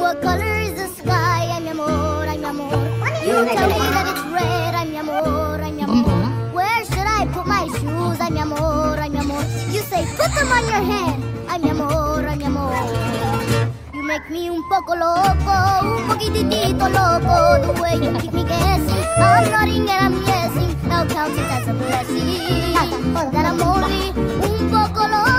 What color is the sky? Ay, mi amor, ay, mi amor. You tell me that it's red. Ay, mi amor, ay, mi amor. Where should I put my shoes? Ay, mi amor, ay, mi amor. You say put them on your hand. Ay, mi amor, ay, mi amor. You make me un poco loco, un poquitito loco. The way you keep me por así, dar morir un poco loco.